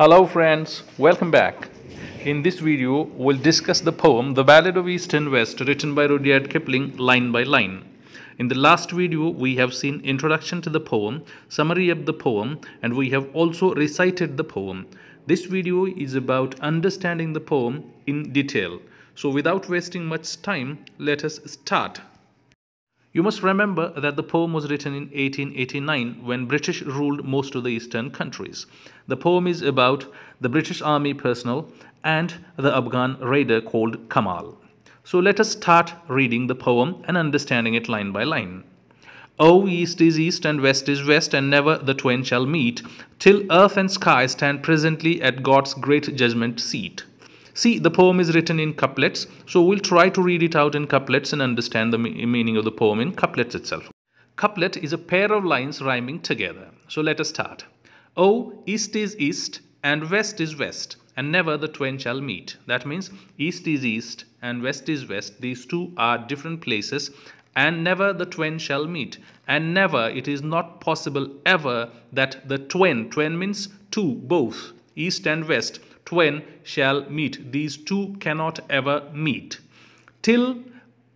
Hello friends, welcome back. In this video, we'll discuss the poem The Ballad of East and West written by Rudyard Kipling line by line. In the last video, we have seen introduction to the poem, summary of the poem and we have also recited the poem. This video is about understanding the poem in detail. So without wasting much time, let us start. You must remember that the poem was written in 1889 when British ruled most of the eastern countries. The poem is about the British army personnel and the Afghan raider called Kamal. So let us start reading the poem and understanding it line by line. O east is east and west is west and never the twain shall meet till earth and sky stand presently at God's great judgment seat. See, the poem is written in couplets, so we'll try to read it out in couplets and understand the meaning of the poem in couplets itself. Couplet is a pair of lines rhyming together. So let us start. Oh, east is east and west is west, and never the twain shall meet. That means east is east and west is west. These two are different places, and never the twain shall meet. And never, it is not possible ever that the twain, twain means two, both, east and west, twain shall meet. These two cannot ever meet. Till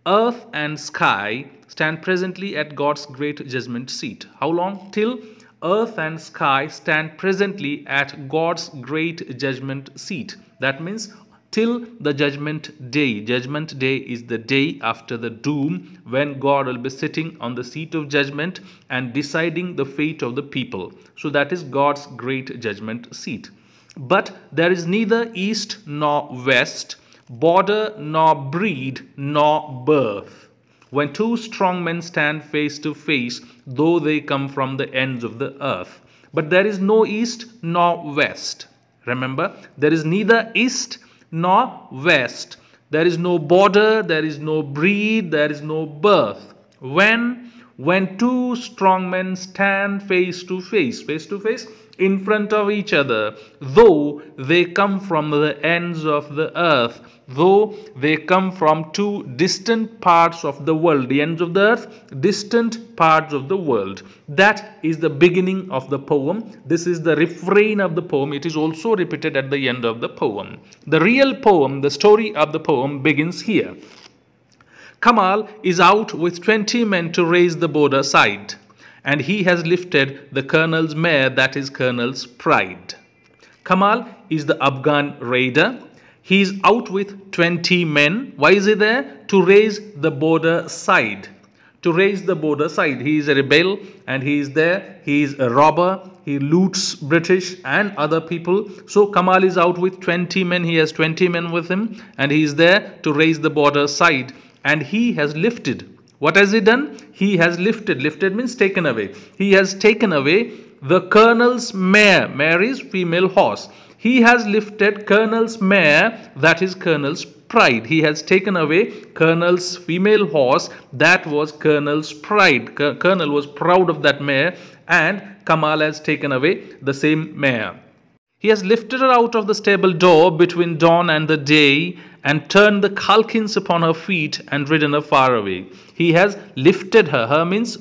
earth and sky stand presently at God's great judgment seat. How long? Till earth and sky stand presently at God's great judgment seat. That means till the judgment day. Judgment day is the day after the doom when God will be sitting on the seat of judgment and deciding the fate of the people. So that is God's great judgment seat. But there is neither east nor west, border nor breed nor birth. When two strong men stand face to face, though they come from the ends of the earth. But there is no east nor west. Remember, there is neither east nor west. There is no border, there is no breed, there is no birth. When when two strong men stand face to face, face to face, in front of each other, though they come from the ends of the earth, though they come from two distant parts of the world, the ends of the earth, distant parts of the world. That is the beginning of the poem. This is the refrain of the poem. It is also repeated at the end of the poem. The real poem, the story of the poem begins here. Kamal is out with 20 men to raise the border side and he has lifted the colonel's mare that is colonel's pride. Kamal is the Afghan raider. He is out with 20 men. Why is he there? To raise the border side. To raise the border side. He is a rebel and he is there. He is a robber. He loots British and other people. So Kamal is out with 20 men. He has 20 men with him and he is there to raise the border side. And he has lifted what has he done? He has lifted. Lifted means taken away. He has taken away the colonel's mare. Mare is female horse. He has lifted colonel's mare, that is colonel's pride. He has taken away colonel's female horse, that was colonel's pride. Colonel was proud of that mare and Kamal has taken away the same mare. He has lifted her out of the stable door between dawn and the day and turned the calkins upon her feet and ridden her far away. He has lifted her. Her means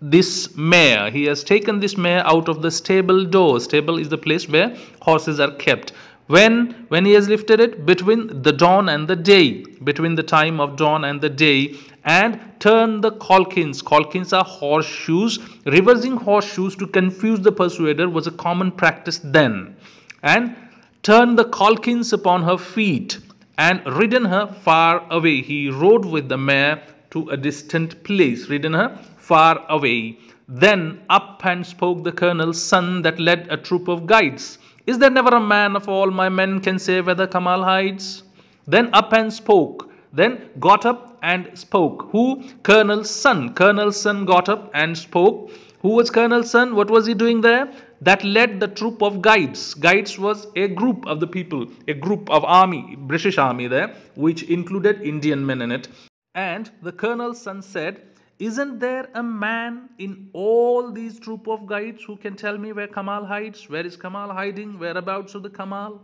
this mare. He has taken this mare out of the stable door. Stable is the place where horses are kept. When, when he has lifted it? Between the dawn and the day. Between the time of dawn and the day. And turn the calkins. Calkins are horseshoes. Reversing horseshoes to confuse the persuader was a common practice then. And turn the calkins upon her feet and ridden her far away. He rode with the mare to a distant place, ridden her far away. Then up and spoke the colonel's son that led a troop of guides. Is there never a man of all my men can say whether Kamal hides? Then up and spoke, then got up and spoke. Who? Colonel's son. Colonel's son got up and spoke. Who was Colonel's son? What was he doing there? That led the troop of guides. Guides was a group of the people, a group of army, British army there, which included Indian men in it. And the colonel's son said, isn't there a man in all these troop of guides who can tell me where Kamal hides? Where is Kamal hiding? Whereabouts of the Kamal?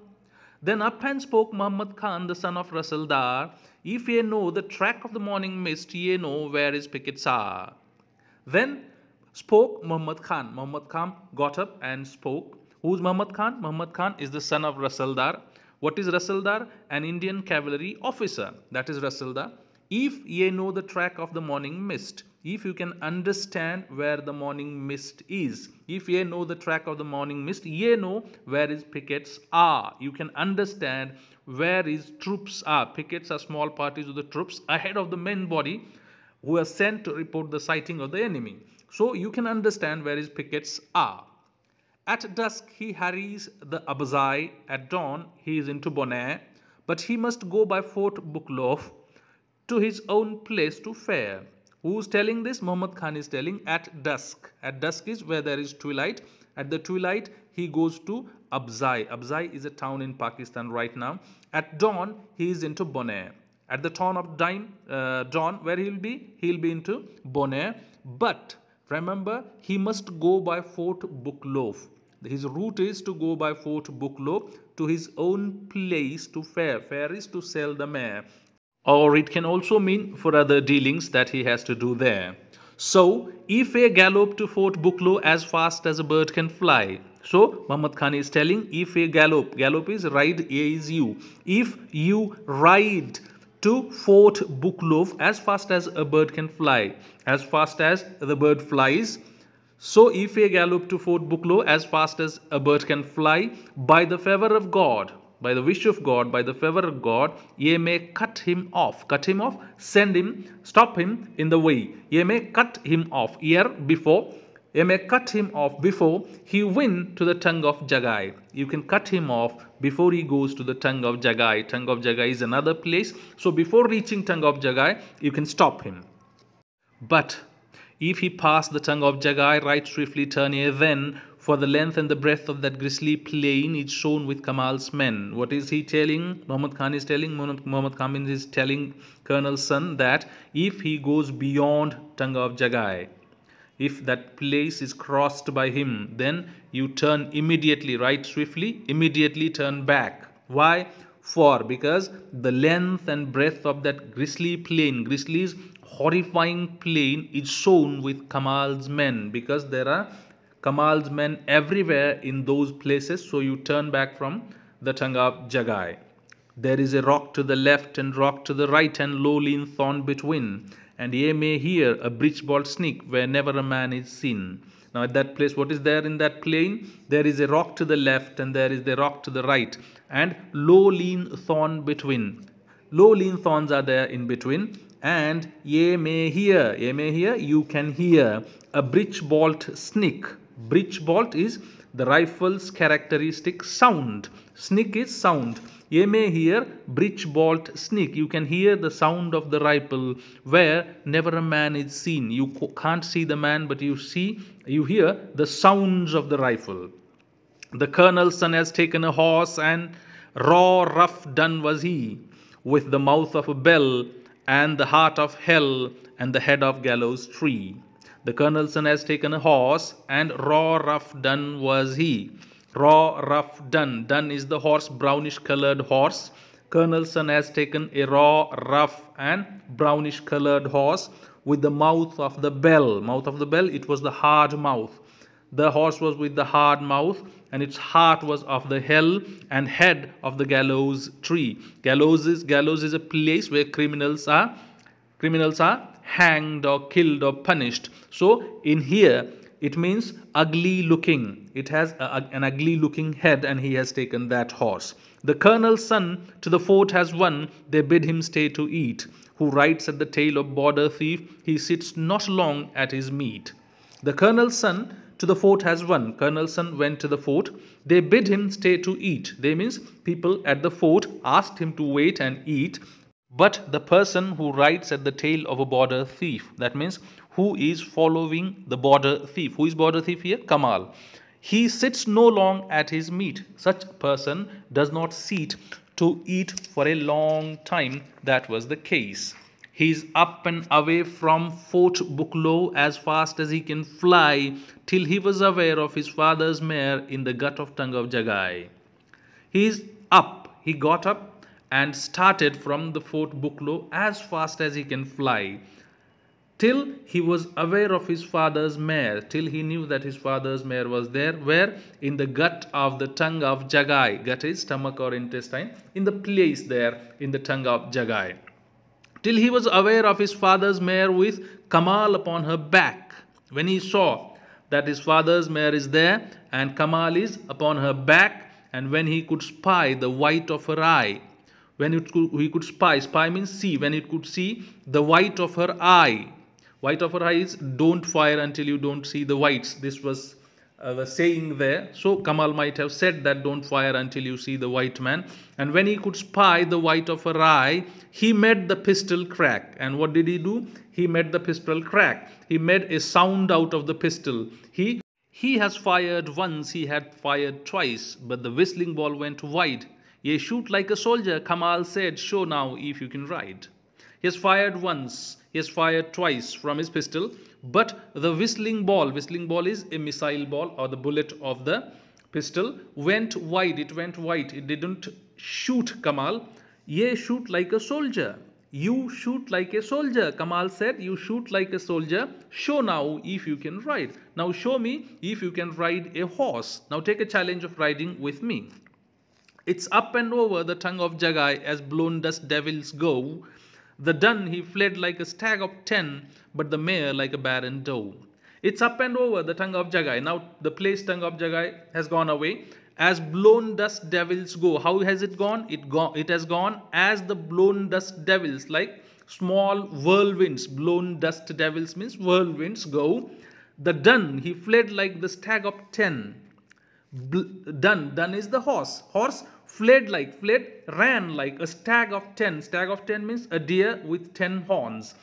Then up and spoke Muhammad Khan, the son of Rasildar, If ye know the track of the morning mist, ye know where his pickets are. Then spoke Muhammad Khan. Muhammad Khan got up and spoke. Who's Muhammad Khan? Muhammad Khan is the son of Rasildar. What is Rasildar? An Indian cavalry officer. That is Rasildar. If ye know the track of the morning mist, if you can understand where the morning mist is, if ye know the track of the morning mist, ye know where his pickets are. You can understand where his troops are. Pickets are small parties of the troops ahead of the main body who are sent to report the sighting of the enemy. So you can understand where his pickets are. At dusk he harries the Abazai. At dawn he is into Bonair. But he must go by Fort Bukloh to his own place to fare. Who's telling this? Muhammad Khan is telling at dusk. At dusk is where there is twilight. At the twilight, he goes to Abzai. Abzai is a town in Pakistan right now. At dawn, he is into Bonair. At the dawn of dime, uh, dawn, where he'll be? He'll be into Bonair. But remember, he must go by Fort Bukloh. His route is to go by Fort Bukloh to his own place to fare. Fare is to sell the mare. Or it can also mean for other dealings that he has to do there. So, if a gallop to Fort Bukloh as fast as a bird can fly. So, Muhammad Khan is telling if a gallop, gallop is ride, A is you. If you ride to Fort Bukloh as fast as a bird can fly, as fast as the bird flies, so if a gallop to Fort Bukloh as fast as a bird can fly, by the favor of God, by the wish of God, by the favor of God, ye may cut him off. Cut him off, send him, stop him in the way. Ye may cut him off ere before. Ye may cut him off before he win to the tongue of Jagai. You can cut him off before he goes to the tongue of Jagai. Tongue of Jagai is another place. So before reaching tongue of Jagai, you can stop him. But if he pass the tongue of Jagai, right swiftly turn ye then, for the length and the breadth of that grisly plain is shown with Kamal's men. What is he telling? Muhammad Khan is telling, Muhammad Khan is telling Colonel's son that if he goes beyond tongue of Jagai, if that place is crossed by him, then you turn immediately, right swiftly, immediately turn back. Why? For because the length and breadth of that grisly plain, grisly's horrifying plain is shown with Kamal's men because there are Kamal's men everywhere in those places. So you turn back from the tongue of Jagai. There is a rock to the left and rock to the right and low lean thorn between. And ye may hear a breech-bolt sneak where never a man is seen. Now at that place, what is there in that plain? There is a rock to the left and there is the rock to the right and low lean thorn between. Low lean thorns are there in between and ye may hear, ye may hear, you can hear a breech-bolt sneak Breech bolt is the rifle's characteristic sound. Sneak is sound. You may hear breech bolt sneak. You can hear the sound of the rifle where never a man is seen. You can't see the man, but you see, you hear the sounds of the rifle. The colonel's son has taken a horse, and raw, rough done was he, with the mouth of a bell, and the heart of hell, and the head of gallows tree. The colonel's son has taken a horse, and raw rough done was he. Raw rough done. Done is the horse, brownish colored horse. Colonel's son has taken a raw, rough, and brownish colored horse with the mouth of the bell. Mouth of the bell, it was the hard mouth. The horse was with the hard mouth, and its heart was of the hell and head of the gallows tree. Gallows is gallows is a place where criminals are criminals are hanged or killed or punished. So in here, it means ugly looking. It has a, an ugly looking head, and he has taken that horse. The colonel's son to the fort has won, they bid him stay to eat. Who writes at the tail of border thief, he sits not long at his meat. The colonel's son to the fort has won. Colonel's son went to the fort. They bid him stay to eat. They means people at the fort asked him to wait and eat but the person who rides at the tail of a border thief that means who is following the border thief who is border thief here kamal he sits no long at his meat such person does not sit to eat for a long time that was the case He's up and away from Fort Bukloh as fast as he can fly till he was aware of his father's mare in the gut of tongue of Jagai. He's up. He got up and started from the Fort Bukloh as fast as he can fly. Till he was aware of his father's mare, till he knew that his father's mare was there, where? In the gut of the tongue of Jagai, gut is stomach or intestine, in the place there in the tongue of Jagai. Till he was aware of his father's mare with Kamal upon her back. When he saw that his father's mare is there and Kamal is upon her back, and when he could spy the white of her eye, when it could, he could spy, spy means see, when it could see the white of her eye, White of her eyes, don't fire until you don't see the whites. This was uh, the saying there. So Kamal might have said that don't fire until you see the white man. And when he could spy the white of her eye, he made the pistol crack. And what did he do? He made the pistol crack. He made a sound out of the pistol. He he has fired once, he had fired twice, but the whistling ball went wide. Ye shoot like a soldier, Kamal said, show now if you can ride. He has fired once, he has fired twice from his pistol, but the whistling ball, whistling ball is a missile ball or the bullet of the pistol, went wide. It went wide. It didn't shoot Kamal. Ye shoot like a soldier. You shoot like a soldier. Kamal said, You shoot like a soldier. Show now if you can ride. Now show me if you can ride a horse. Now take a challenge of riding with me. It's up and over the tongue of Jagai as blown dust devils go. The dun he fled like a stag of ten, but the mare like a barren doe. It's up and over the tongue of Jagai. Now the place tongue of Jagai has gone away. As blown dust devils go. How has it gone? It gone it has gone as the blown dust devils, like small whirlwinds. Blown dust devils means whirlwinds go. The dun he fled like the stag of ten. dun, dun is the horse. Horse fled like, fled, ran like a stag of 10. Stag of 10 means a deer with 10 horns.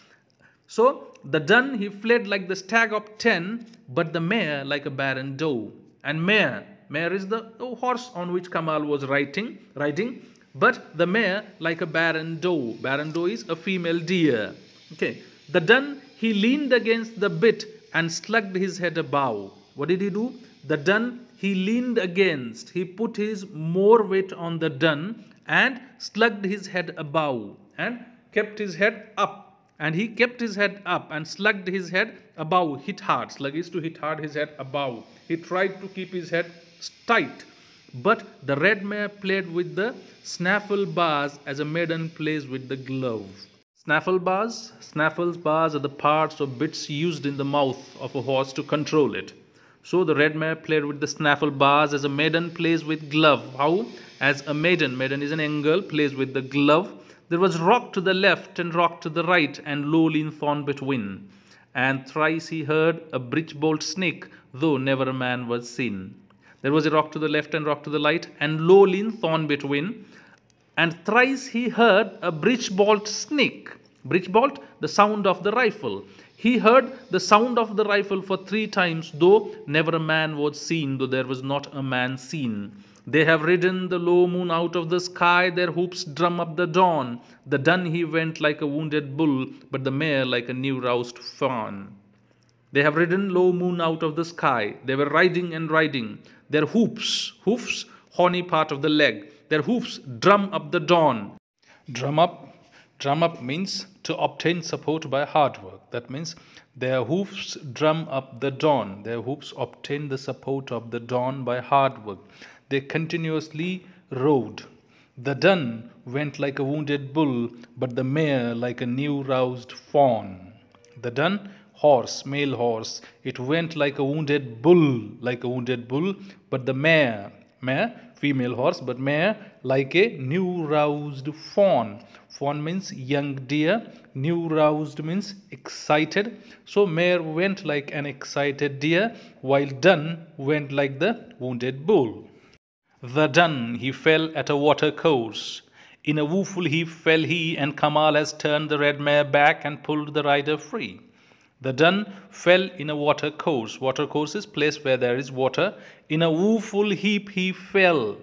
So the dun, he fled like the stag of 10, but the mare like a barren doe. And mare, mare is the horse on which Kamal was riding, riding, but the mare like a barren doe. Barren doe is a female deer. Okay. The dun, he leaned against the bit and slugged his head above. What did he do? The dun he leaned against, he put his more weight on the dun and slugged his head above and kept his head up. And he kept his head up and slugged his head above, hit hard. Slug is to hit hard his head above. He tried to keep his head tight. But the red mare played with the snaffle bars as a maiden plays with the glove. Snaffle bars? Snaffle bars are the parts or bits used in the mouth of a horse to control it. So the red mare played with the snaffle bars as a maiden plays with glove. How? As a maiden, maiden is an girl, plays with the glove. There was rock to the left and rock to the right, and low lean thorn between. And thrice he heard a breech bolt snake, though never a man was seen. There was a rock to the left and rock to the right, and low lean thorn between. And thrice he heard a breech bolt snake. Breech bolt, the sound of the rifle. He heard the sound of the rifle for three times, though never a man was seen, though there was not a man seen. They have ridden the low moon out of the sky, their hoops drum up the dawn. The dun he went like a wounded bull, but the mare like a new roused fawn. They have ridden low moon out of the sky. They were riding and riding. Their hoops, hoofs, horny part of the leg, their hoofs drum up the dawn. Drum up Drum up means to obtain support by hard work. That means their hoofs drum up the dawn. Their hoofs obtain the support of the dawn by hard work. They continuously rode. The dun went like a wounded bull, but the mare like a new roused fawn. The dun, horse, male horse, it went like a wounded bull, like a wounded bull, but the mare, mare, female horse, but mare like a new roused fawn. Fawn means young deer. New roused means excited. So mare went like an excited deer, while dun went like the wounded bull. The dun he fell at a water course. In a woeful heap fell he, and Kamal has turned the red mare back and pulled the rider free. The dun fell in a water course. Water course is place where there is water. In a woeful heap he fell.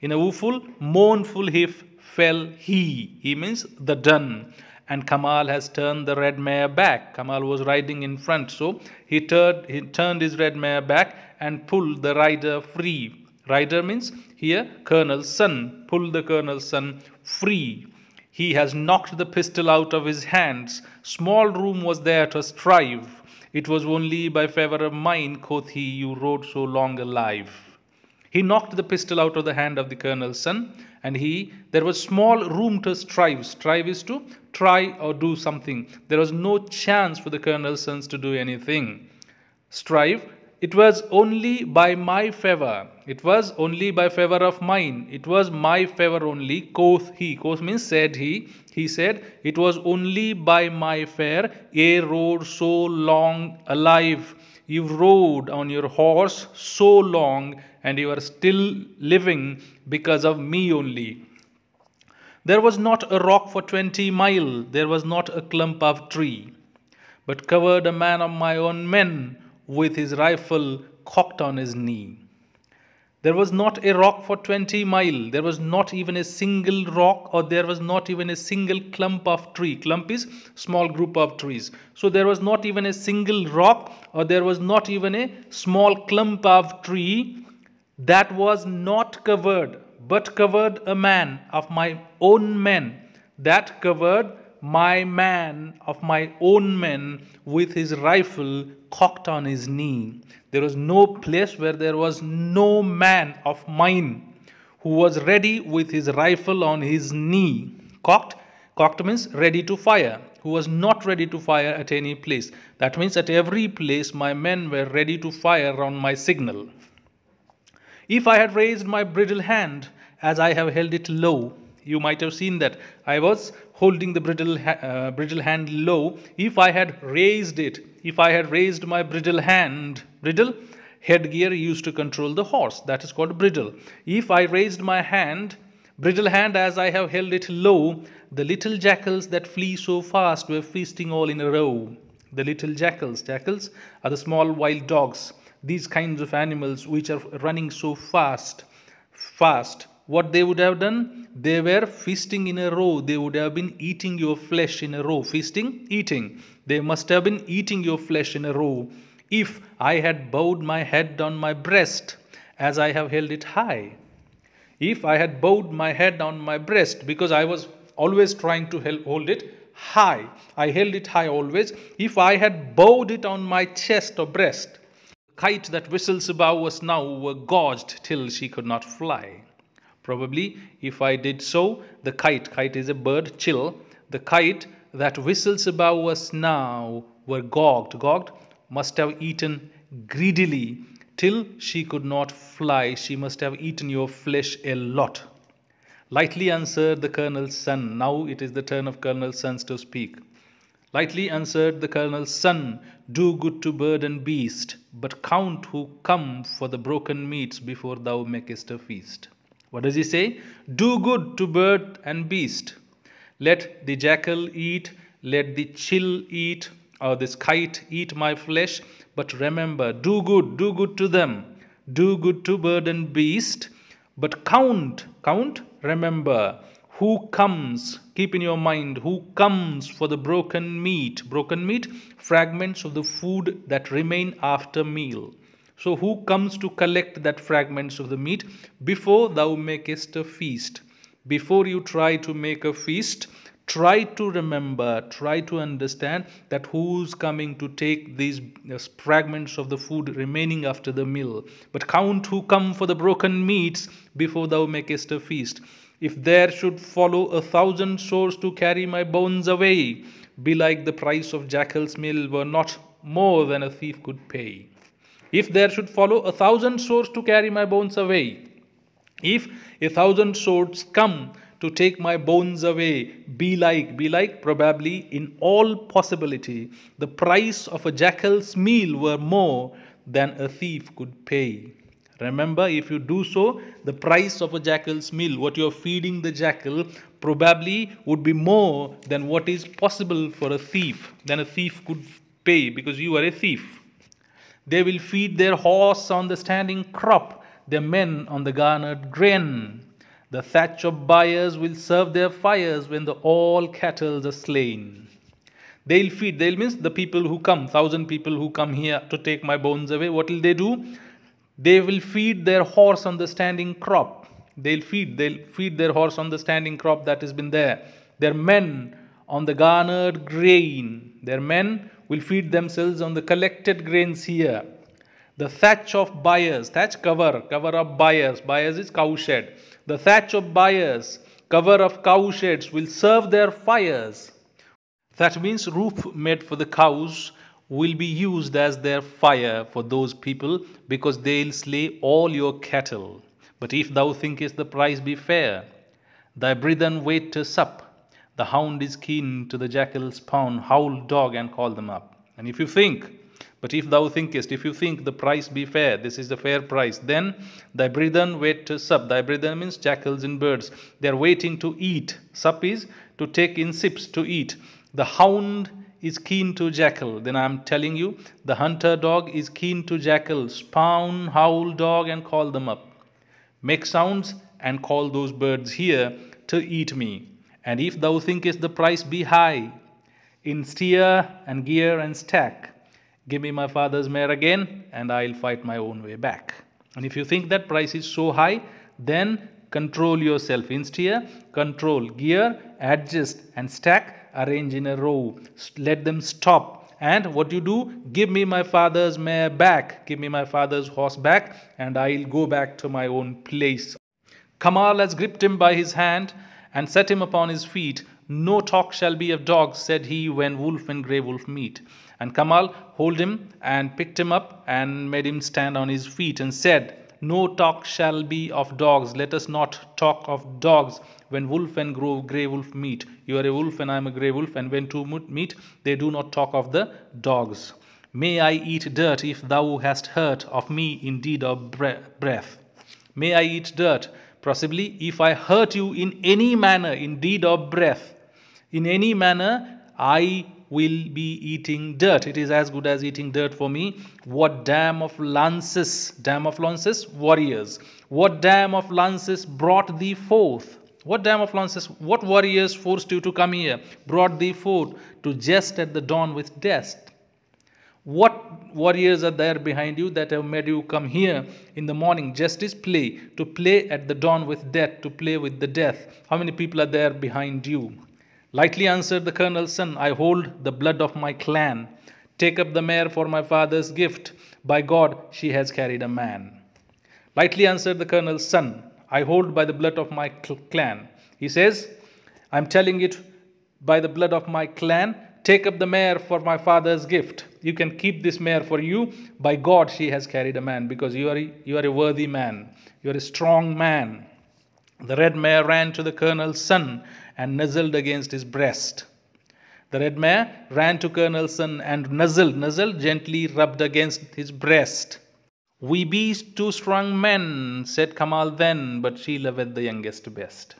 In a woeful, mournful heap fell he. He means the dun. And Kamal has turned the red mare back. Kamal was riding in front, so he turned, he turned his red mare back and pulled the rider free. Rider means here colonel's son. Pulled the colonel's son free. He has knocked the pistol out of his hands. Small room was there to strive. It was only by favor of mine, quoth he, you rode so long alive. He knocked the pistol out of the hand of the colonel's son, and he, there was small room to strive. Strive is to try or do something. There was no chance for the colonel's sons to do anything. Strive, it was only by my favor. It was only by favor of mine. It was my favor only, quoth he. Quoth means said he. He said, It was only by my fare, a rode so long alive. You rode on your horse so long, and you are still living because of me only. There was not a rock for twenty mile, there was not a clump of tree, but covered a man of my own men with his rifle cocked on his knee. There was not a rock for 20 mile. There was not even a single rock or there was not even a single clump of tree. Clump is small group of trees. So there was not even a single rock or there was not even a small clump of tree that was not covered but covered a man of my own men that covered my man of my own men with his rifle cocked on his knee. There was no place where there was no man of mine who was ready with his rifle on his knee. Cocked, cocked means ready to fire, who was not ready to fire at any place. That means at every place my men were ready to fire on my signal. If I had raised my bridle hand as I have held it low, you might have seen that I was holding the bridle, uh, bridle hand low. If I had raised it, if I had raised my bridle hand, bridle, headgear used to control the horse. That is called bridle. If I raised my hand, bridle hand as I have held it low, the little jackals that flee so fast were feasting all in a row. The little jackals, jackals are the small wild dogs. These kinds of animals which are running so fast, fast what they would have done? They were feasting in a row. They would have been eating your flesh in a row. Feasting? Eating. They must have been eating your flesh in a row. If i had bowed my head on my breast as i have held it high if i had bowed my head on my breast because i was always trying to hold it high i held it high always if i had bowed it on my chest or breast kite that whistles above us now were gorged till she could not fly Probably if I did so, the kite, kite is a bird, chill, the kite that whistles above us now were gogged, gogged, must have eaten greedily till she could not fly. She must have eaten your flesh a lot. Lightly answered the colonel's son. Now it is the turn of colonel's sons to speak. Lightly answered the colonel's son, Do good to bird and beast, but count who come for the broken meats before thou makest a feast. What does he say? Do good to bird and beast. Let the jackal eat, let the chill eat, or this kite eat my flesh. But remember, do good, do good to them. Do good to bird and beast. But count, count, remember who comes, keep in your mind, who comes for the broken meat. Broken meat, fragments of the food that remain after meal. So who comes to collect that fragments of the meat before thou makest a feast? Before you try to make a feast, try to remember, try to understand that who's coming to take these fragments of the food remaining after the meal. But count who come for the broken meats before thou makest a feast. If there should follow a thousand swords to carry my bones away, belike the price of jackal's meal were not more than a thief could pay. If there should follow a thousand swords to carry my bones away, if a thousand swords come to take my bones away, be like, be like, probably in all possibility, the price of a jackal's meal were more than a thief could pay. Remember, if you do so, the price of a jackal's meal, what you're feeding the jackal, probably would be more than what is possible for a thief, than a thief could pay because you are a thief. They will feed their horse on the standing crop, their men on the garnered grain. The thatch of byres will serve their fires when the all cattle are slain. They'll feed, they'll means the people who come, thousand people who come here to take my bones away. What will they do? They will feed their horse on the standing crop. They'll feed, they'll feed their horse on the standing crop that has been there. Their men on the garnered grain. Their men will feed themselves on the collected grains here. The thatch of byres, thatch cover, cover of byres, byres is cowshed. The thatch of byres, cover of cowsheds will serve their fires. That means roof made for the cows will be used as their fire for those people because they'll slay all your cattle. But if thou thinkest the price be fair, thy brethren wait to sup. The hound is keen to the jackal's pound, howl dog and call them up. And if you think, but if thou thinkest, if you think the price be fair, this is the fair price, then thy brethren wait to sup. Thy brethren means jackals and birds. They are waiting to eat. Sup is to take in sips to eat. The hound is keen to jackal. Then I am telling you, the hunter dog is keen to jackal. Spawn, howl dog, and call them up. Make sounds and call those birds here to eat me. And if thou thinkest the price be high, in steer and gear and stack, give me my father's mare again, and I'll fight my own way back. And if you think that price is so high, then control yourself in steer, control gear, adjust and stack, arrange in a row. Let them stop. And what you do, give me my father's mare back, give me my father's horse back, and I'll go back to my own place. Kamal has gripped him by his hand and set him upon his feet. No talk shall be of dogs, said he, when wolf and grey wolf meet. And Kamal hold him and picked him up and made him stand on his feet and said, No talk shall be of dogs. Let us not talk of dogs when wolf and grey wolf meet. You are a wolf and I am a grey wolf, and when two meet, they do not talk of the dogs. May I eat dirt if thou hast hurt of me in deed or breath. May I eat dirt, possibly if I hurt you in any manner, in deed or breath. In any manner, I will be eating dirt. It is as good as eating dirt for me. What dam of lances, dam of lances, warriors. What dam of lances brought thee forth? What dam of lances, what warriors forced you to come here, brought thee forth to jest at the dawn with death? What warriors are there behind you that have made you come here in the morning? Justice play, to play at the dawn with death, to play with the death. How many people are there behind you? Lightly answered the colonel's son, I hold the blood of my clan. Take up the mare for my father's gift. By God, she has carried a man. Lightly answered the colonel's son, I hold by the blood of my clan. He says, I'm telling it by the blood of my clan. Take up the mare for my father's gift. You can keep this mare for you. By God, she has carried a man because you are, you are a worthy man. You are a strong man. The red mare ran to the colonel's son and nuzzled against his breast. The red mare ran to colonel's son and nuzzled, nuzzled, gently rubbed against his breast. We be two strong men, said Kamal then, but she loveth the youngest best.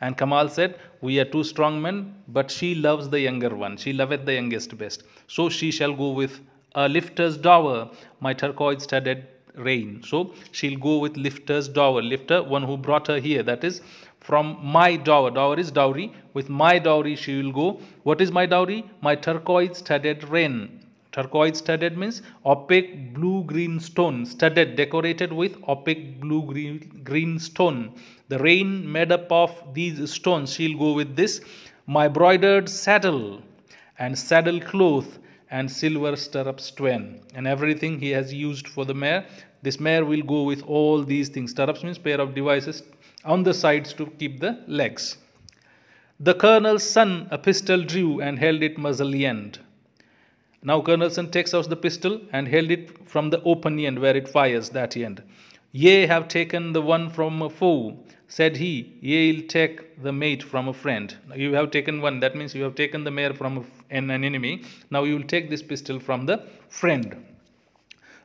And Kamal said, We are two strong men, but she loves the younger one. She loveth the youngest best. So she shall go with a lifter's dower, my turquoise studded rein. So she'll go with lifter's dower. Lifter, one who brought her here. That is from my dower. Dower is dowry. With my dowry she will go. What is my dowry? My turquoise studded rein. Turquoise studded means opaque blue green stone. Studded, decorated with opaque blue green, green stone. The rein made up of these stones. She'll go with this. My broidered saddle and saddle cloth and silver stirrups twain. And everything he has used for the mare this mare will go with all these things. Stirrups means pair of devices on the sides to keep the legs. The colonel's son a pistol drew and held it muzzle end. Now colonel's son takes out the pistol and held it from the open end where it fires that end. Ye have taken the one from a foe said he, Ye'll take the mate from a friend. You have taken one, that means you have taken the mare from an, enemy. Now you will take this pistol from the friend.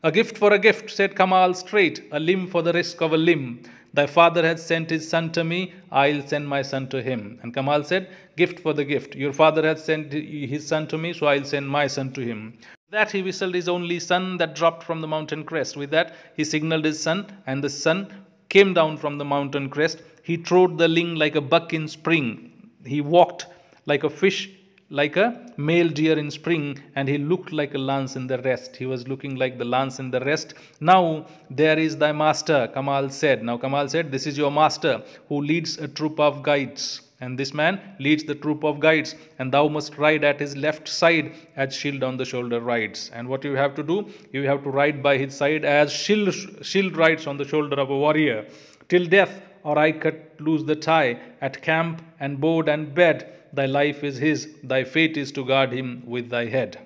A gift for a gift, said Kamal straight, a limb for the risk of a limb. Thy father has sent his son to me, I'll send my son to him. And Kamal said, Gift for the gift. Your father has sent his son to me, so I'll send my son to him. That he whistled his only son that dropped from the mountain crest. With that, he signaled his son, and the son came down from the mountain crest. He trod the ling like a buck in spring. He walked like a fish, like a male deer in spring, and he looked like a lance in the rest. He was looking like the lance in the rest. Now there is thy master, Kamal said. Now Kamal said, This is your master who leads a troop of guides. And this man leads the troop of guides, and thou must ride at his left side as shield on the shoulder rides. And what you have to do? You have to ride by his side as shield, shield rides on the shoulder of a warrior. Till death, or I cut loose the tie, at camp and board and bed, thy life is his, thy fate is to guard him with thy head.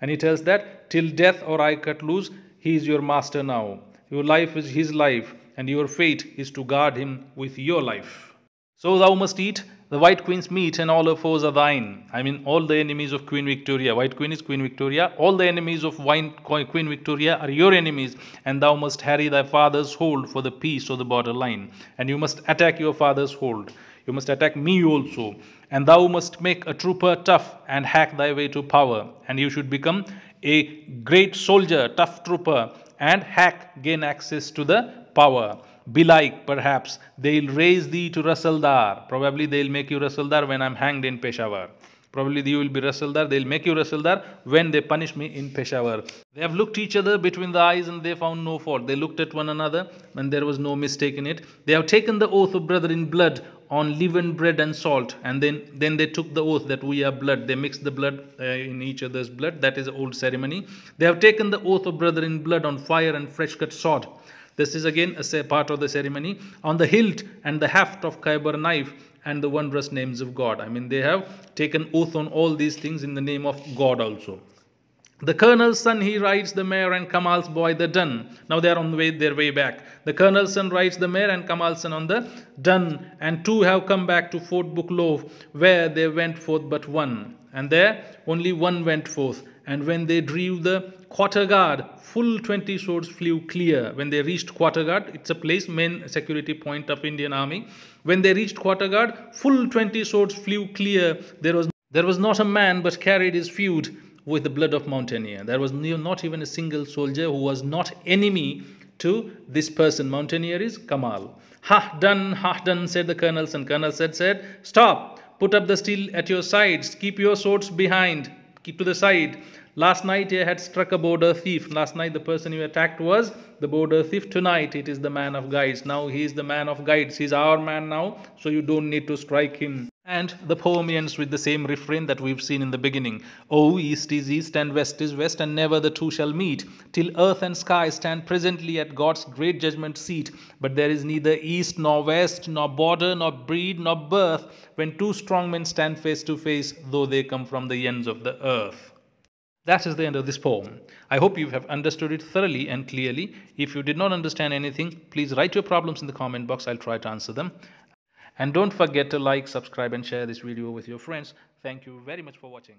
And he tells that, till death or I cut loose, he is your master now. Your life is his life, and your fate is to guard him with your life. So thou must eat the White Queen's meat, and all her foes are thine. I mean, all the enemies of Queen Victoria. White Queen is Queen Victoria. All the enemies of Queen Victoria are your enemies, and thou must harry thy father's hold for the peace of the borderline. And you must attack your father's hold. You must attack me also. And thou must make a trooper tough and hack thy way to power. And you should become a great soldier, tough trooper, and hack, gain access to the power. Belike, perhaps, they'll raise thee to Rasildar. Probably they'll make you Rasildar when I'm hanged in Peshawar. Probably you will be Rasildar. They'll make you Rasildar when they punish me in Peshawar. They have looked each other between the eyes and they found no fault. They looked at one another and there was no mistake in it. They have taken the oath of brother in blood on leavened bread and salt and then then they took the oath that we are blood they mixed the blood uh, in each other's blood that is old ceremony they have taken the oath of brother in blood on fire and fresh cut sword this is again a part of the ceremony on the hilt and the haft of Khyber knife and the wondrous names of God. I mean, they have taken oath on all these things in the name of God also. The colonel's son, he rides the mare and Kamal's boy the dun. Now they are on the way, their way back. The colonel's son rides the mare and Kamal's son on the dun. And two have come back to Fort Bukloh, where they went forth but one. And there only one went forth. And when they drew the quarter guard, full 20 swords flew clear. When they reached quarter guard, it's a place, main security point of Indian army. When they reached quarter guard, full 20 swords flew clear. There was, there was not a man but carried his feud with the blood of Mountaineer. There was not even a single soldier who was not enemy to this person. Mountaineer is Kamal. Ha done, ha done, said the colonels, and colonel said, said, stop, put up the steel at your sides, keep your swords behind, keep to the side. Last night you had struck a border thief. Last night the person you attacked was the border thief. Tonight it is the man of guides. Now he is the man of guides. He's our man now, so you don't need to strike him. And the poem ends with the same refrain that we've seen in the beginning. Oh, east is east and west is west, and never the two shall meet, till earth and sky stand presently at God's great judgment seat. But there is neither east nor west, nor border, nor breed, nor birth, when two strong men stand face to face, though they come from the ends of the earth. That is the end of this poem. I hope you have understood it thoroughly and clearly. If you did not understand anything, please write your problems in the comment box. I'll try to answer them. And don't forget to like, subscribe and share this video with your friends. Thank you very much for watching.